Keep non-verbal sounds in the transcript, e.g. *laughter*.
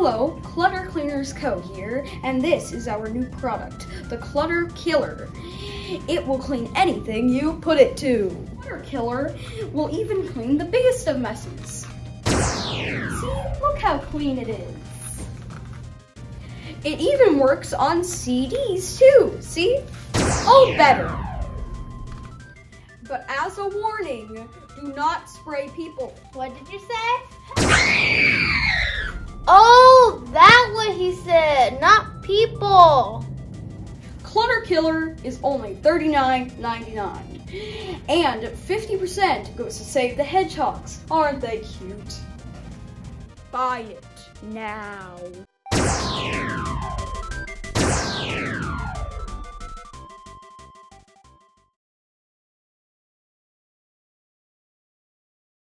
Hello, Clutter Cleaners Co. here, and this is our new product, the Clutter Killer. It will clean anything you put it to. Clutter Killer will even clean the biggest of messes. See, look how clean it is. It even works on CDs too, see? Oh, better. But as a warning, do not spray people. What did you say? *laughs* Said, not people. Clutter Killer is only $39.99. And 50% goes to save the hedgehogs. Aren't they cute? Buy it now.